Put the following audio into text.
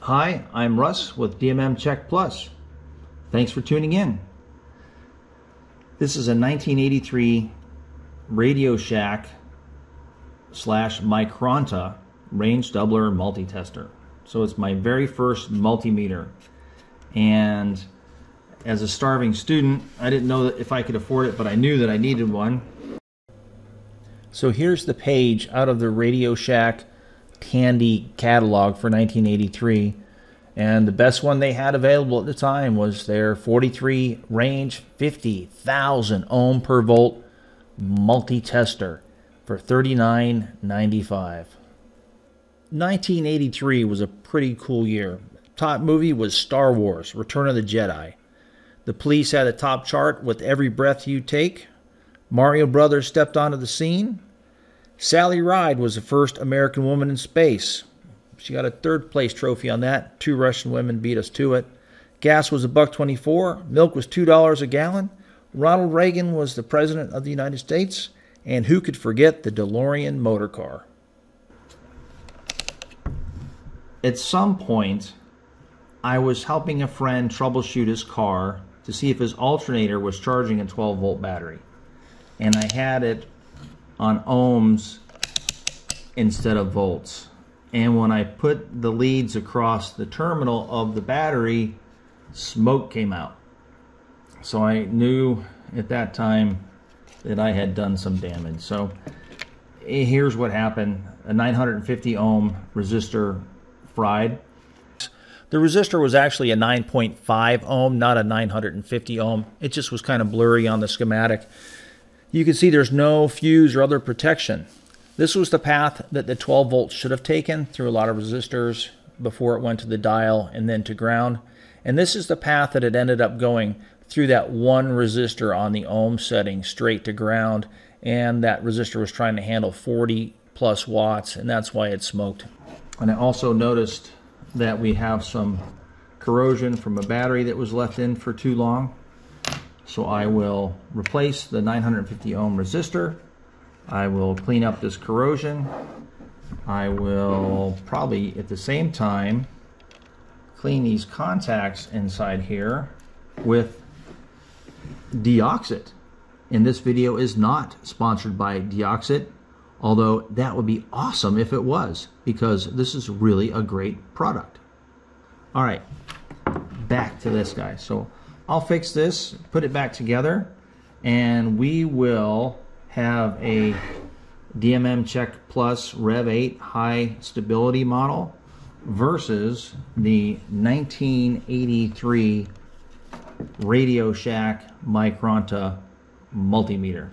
Hi, I'm Russ with DMM Check Plus. Thanks for tuning in. This is a 1983 Radio Shack slash Micronta range doubler multi-tester. So it's my very first multimeter. And as a starving student, I didn't know if I could afford it, but I knew that I needed one. So here's the page out of the Radio Shack Tandy catalog for 1983. And the best one they had available at the time was their 43 range 50,000 ohm per volt multi-tester for $39.95. 1983 was a pretty cool year. Top movie was Star Wars Return of the Jedi. The police had a top chart with Every Breath You Take. Mario Brothers stepped onto the scene. Sally Ride was the first American woman in space. She got a third place trophy on that. Two Russian women beat us to it. Gas was a buck 24. Milk was $2 a gallon. Ronald Reagan was the president of the United States. And who could forget the DeLorean motor car? At some point, I was helping a friend troubleshoot his car to see if his alternator was charging a 12 volt battery. And I had it on ohms instead of volts. And when I put the leads across the terminal of the battery, smoke came out. So I knew at that time that I had done some damage. So eh, here's what happened. A 950 ohm resistor fried. The resistor was actually a 9.5 ohm, not a 950 ohm. It just was kind of blurry on the schematic. You can see there's no fuse or other protection. This was the path that the 12 volts should have taken through a lot of resistors before it went to the dial and then to ground. And this is the path that it ended up going through that one resistor on the ohm setting straight to ground. And that resistor was trying to handle 40 plus watts, and that's why it smoked. And I also noticed that we have some corrosion from a battery that was left in for too long. So I will replace the 950 ohm resistor. I will clean up this corrosion. I will probably at the same time clean these contacts inside here with Deoxit. And this video is not sponsored by Deoxit, although that would be awesome if it was, because this is really a great product. All right, back to this guy. So I'll fix this, put it back together, and we will have a DMM Check Plus Rev 8 high stability model versus the 1983 Radio Shack Micronta multimeter.